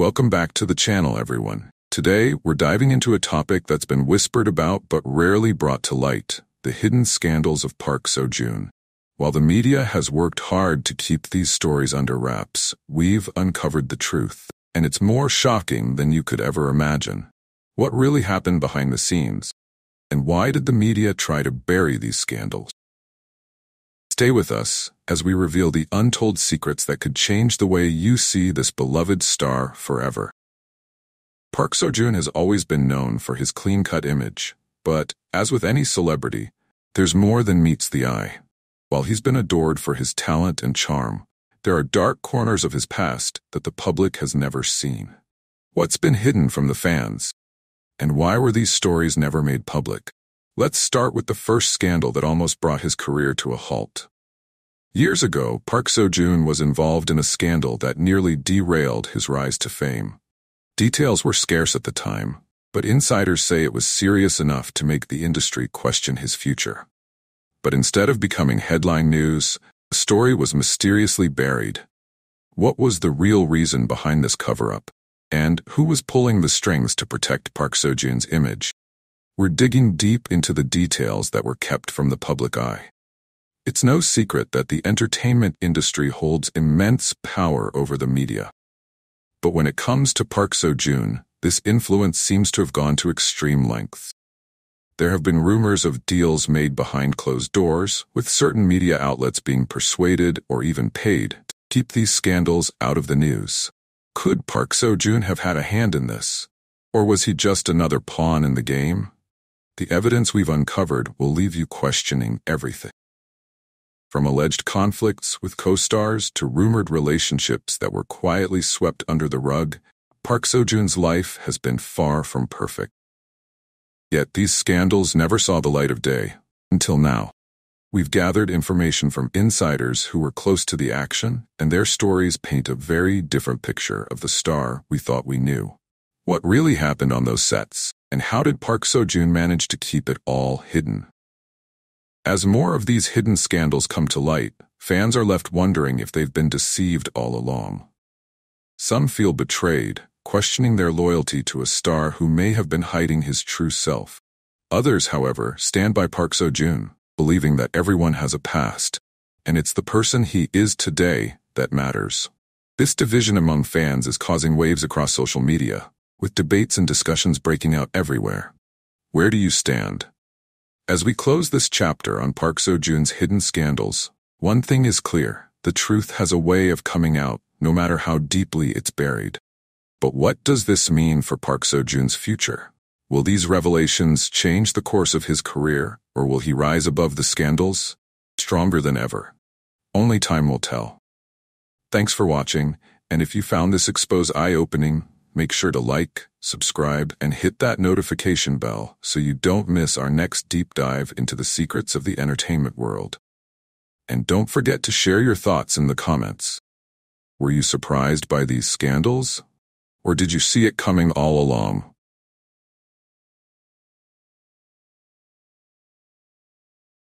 Welcome back to the channel, everyone. Today, we're diving into a topic that's been whispered about but rarely brought to light, the hidden scandals of Park Seo-joon. While the media has worked hard to keep these stories under wraps, we've uncovered the truth, and it's more shocking than you could ever imagine. What really happened behind the scenes? And why did the media try to bury these scandals? Stay with us as we reveal the untold secrets that could change the way you see this beloved star forever. Park Seo-joon has always been known for his clean-cut image, but, as with any celebrity, there's more than meets the eye. While he's been adored for his talent and charm, there are dark corners of his past that the public has never seen. What's been hidden from the fans? And why were these stories never made public? Let's start with the first scandal that almost brought his career to a halt. Years ago, Park Seo-joon was involved in a scandal that nearly derailed his rise to fame. Details were scarce at the time, but insiders say it was serious enough to make the industry question his future. But instead of becoming headline news, the story was mysteriously buried. What was the real reason behind this cover-up? And who was pulling the strings to protect Park Seo-joon's image? We're digging deep into the details that were kept from the public eye. It's no secret that the entertainment industry holds immense power over the media. But when it comes to Park Seo-joon, this influence seems to have gone to extreme lengths. There have been rumors of deals made behind closed doors, with certain media outlets being persuaded or even paid to keep these scandals out of the news. Could Park Seo-joon have had a hand in this? Or was he just another pawn in the game? The evidence we've uncovered will leave you questioning everything. From alleged conflicts with co-stars to rumored relationships that were quietly swept under the rug, Park Seo-joon's life has been far from perfect. Yet these scandals never saw the light of day, until now. We've gathered information from insiders who were close to the action, and their stories paint a very different picture of the star we thought we knew. What really happened on those sets, and how did Park Seo-joon manage to keep it all hidden? As more of these hidden scandals come to light, fans are left wondering if they've been deceived all along. Some feel betrayed, questioning their loyalty to a star who may have been hiding his true self. Others, however, stand by Park Seo-joon, believing that everyone has a past, and it's the person he is today that matters. This division among fans is causing waves across social media, with debates and discussions breaking out everywhere. Where do you stand? As we close this chapter on Park Seo-joon's hidden scandals, one thing is clear. The truth has a way of coming out, no matter how deeply it's buried. But what does this mean for Park Seo-joon's future? Will these revelations change the course of his career, or will he rise above the scandals, stronger than ever? Only time will tell. Thanks for watching, and if you found this expose eye-opening, Make sure to like, subscribe, and hit that notification bell so you don't miss our next deep dive into the secrets of the entertainment world. And don't forget to share your thoughts in the comments. Were you surprised by these scandals? Or did you see it coming all along?